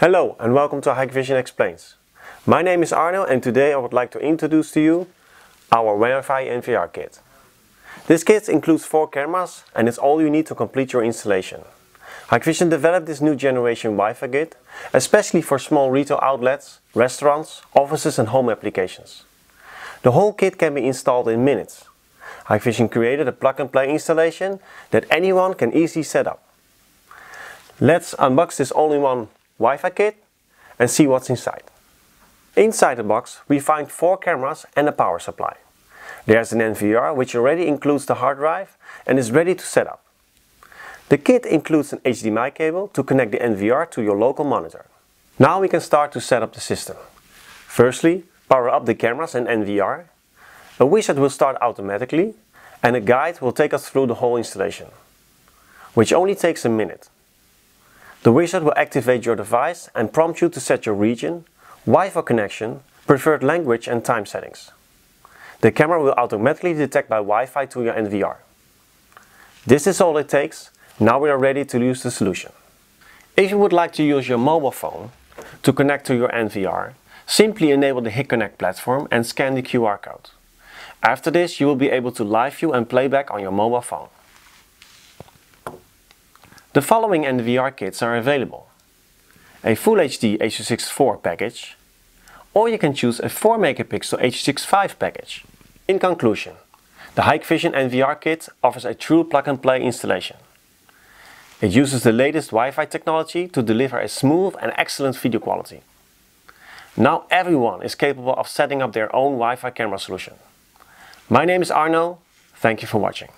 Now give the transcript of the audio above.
Hello and welcome to Hikvision Explains. My name is Arno and today I would like to introduce to you our Wi-Fi NVR kit. This kit includes four cameras and is all you need to complete your installation. Hikvision developed this new generation Wi-Fi kit especially for small retail outlets, restaurants, offices and home applications. The whole kit can be installed in minutes. Hikvision created a plug-and-play installation that anyone can easily set up. Let's unbox this all-in-one Wi-Fi kit and see what's inside. Inside the box we find four cameras and a power supply. There's an NVR which already includes the hard drive and is ready to set up. The kit includes an HDMI cable to connect the NVR to your local monitor. Now we can start to set up the system. Firstly, power up the cameras and NVR. A wizard will start automatically and a guide will take us through the whole installation, which only takes a minute. The wizard will activate your device and prompt you to set your region, Wi-Fi connection, preferred language and time settings. The camera will automatically detect by Wi-Fi to your NVR. This is all it takes, now we are ready to use the solution. If you would like to use your mobile phone to connect to your NVR, simply enable the HikConnect platform and scan the QR code. After this you will be able to live view and playback on your mobile phone. The following NVR kits are available. A Full HD H.264 package, or you can choose a 4 megapixel H.265 package. In conclusion, the Hikvision NVR kit offers a true plug-and-play installation. It uses the latest Wi-Fi technology to deliver a smooth and excellent video quality. Now everyone is capable of setting up their own Wi-Fi camera solution. My name is Arno, thank you for watching.